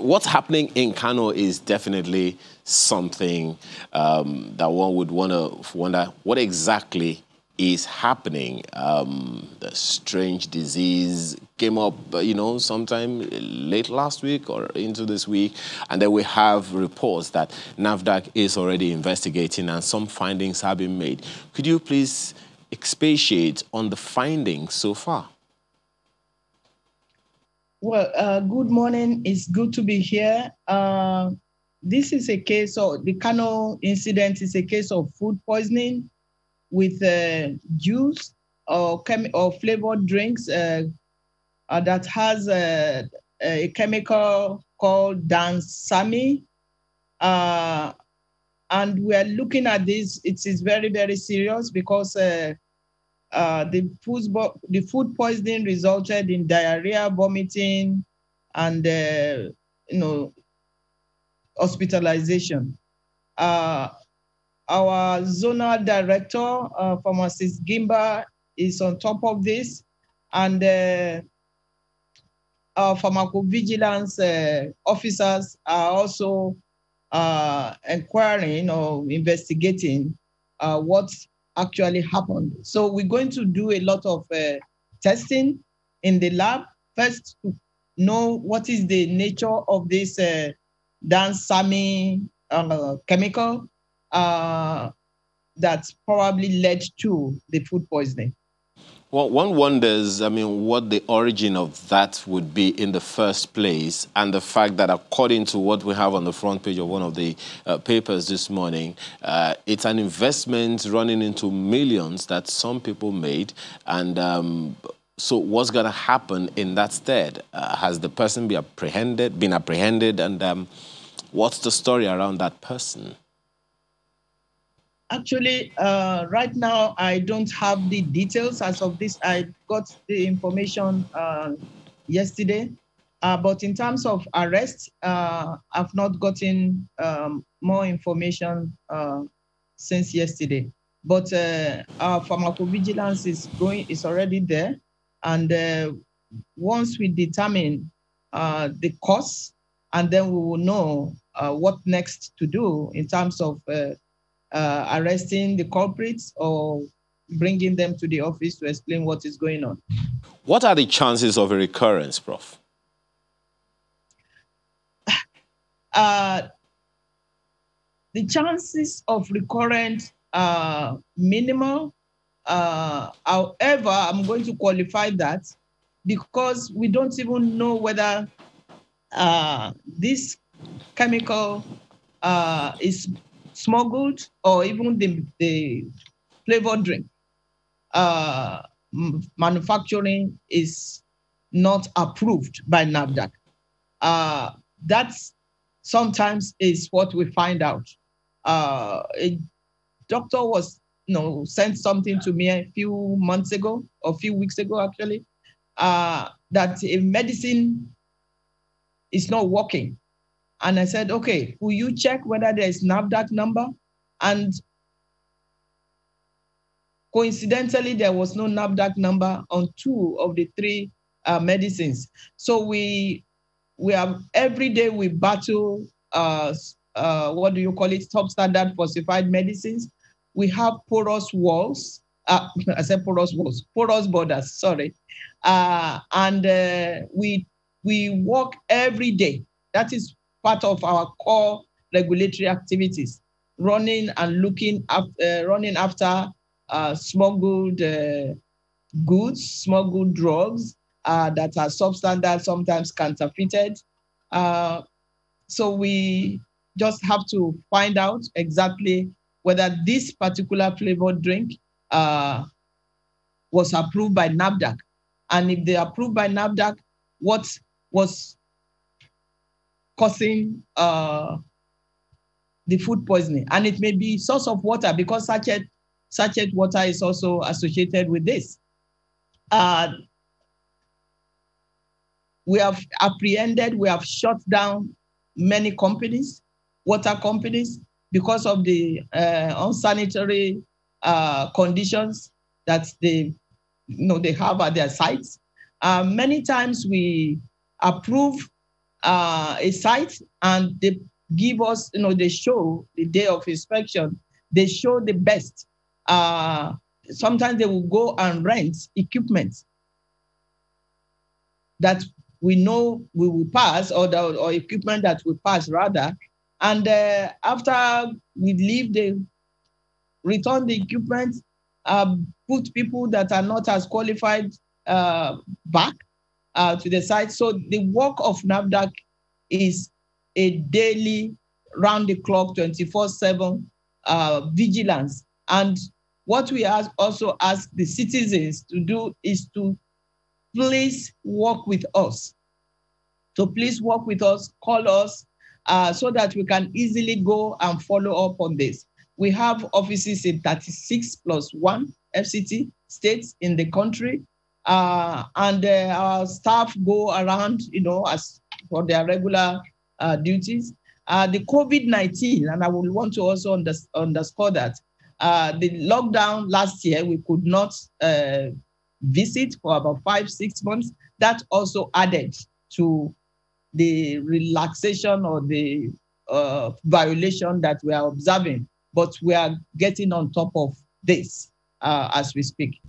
what's happening in Kano is definitely something um, that one would want to wonder what exactly is happening. Um, the strange disease came up, uh, you know, sometime late last week or into this week. And then we have reports that NAFDAC is already investigating and some findings have been made. Could you please expatiate on the findings so far? Well, uh, good morning. It's good to be here. Uh, this is a case of the Kano incident is a case of food poisoning with uh, juice or, chem- or flavored drinks uh, uh, that has a, a, chemical called dansami. Uh, and we are looking at this. It is very, very serious because uh, uh, the, food the food poisoning resulted in diarrhea, vomiting, and you know hospitalization. Uh, our zonal director, uh, pharmacist Gimba, is on top of this, and uh, our pharmacovigilance uh, officers are also uh, inquiring or investigating uh, what actually happened. So we're going to do a lot of uh, testing in the lab first to know what is the nature of this uh, dansami uh, chemical uh, that probably led to the food poisoning. Well, one wonders, I mean, what the origin of that would be in the first place, and the fact that, according to what we have on the front page of one of the uh, papers this morning, uh, it's an investment running into millions that some people made. And um, so, what's going to happen in that stead? Uh, has the person been apprehended? Been apprehended, and um, what's the story around that person? Actually, uh, right now, I don't have the details as of this. I got the information uh, yesterday. Uh, but in terms of arrest, uh, I've not gotten um, more information uh, since yesterday. But uh, our pharmacovigilance is going is already there, and once we determine the cause, and then we will know what next to do in terms of uh, arresting the culprits or bringing them to the office to explain what is going on. What are the chances of a recurrence, Prof? Uh, the chances of recurrence are minimal. Uh, however, I'm going to qualify that because we don't even know whether uh, this chemical uh, is smuggled or even the, the flavored drink uh, manufacturing is not approved by NAFDAC. Uh, that's sometimes is what we find out. Uh, a doctor was, you know, sent something to me a few months ago, or a few weeks ago actually, uh, that a medicine is not working and I said, okay, will you check whether there is NAFDAC number? And coincidentally, there was no NAFDAC number on two of the three uh, medicines. So we we have every day we battle uh, uh, what do you call it? Top standard falsified medicines. We have porous walls. Uh, I said porous walls, porous borders. Sorry, uh, and uh, we we work every day. That is part of our core regulatory activities, running and looking after, uh, running after uh, smuggled uh, goods, smuggled drugs uh, that are substandard, sometimes counterfeited. Uh, so we just have to find out exactly whether this particular flavored drink uh, was approved by NAFDAC. And if they approved by NAFDAC, what was causing uh, the food poisoning. And it may be source of water because sachet, sachet water is also associated with this. Uh, we have apprehended, we have shut down many companies, water companies, because of the uh, unsanitary uh, conditions that they, you know, they have at their sites. Uh, many times we approve uh, a site and they give us, you know, they show the day of inspection, they show the best. Uh, sometimes they will go and rent equipment that we know we will pass, or, the, or equipment that will pass rather. And uh, after we leave, they return the equipment, uh, put people that are not as qualified uh, back uh, to the site. So the work of NAFDAC is a daily, round the clock, 24 7 uh, vigilance. And what we also ask the citizens to do is to please work with us. So please work with us, call us, uh, so that we can easily go and follow up on this. We have offices in 36 plus one FCT states in the country. Uh, and uh, our staff go around, you know, as for their regular uh, duties. Uh, the COVID-19, and I would want to also underscore that, uh, the lockdown last year, we could not uh, visit for about five, six months. That also added to the relaxation or the violation that we are observing. But we are getting on top of this as we speak.